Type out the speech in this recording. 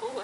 oh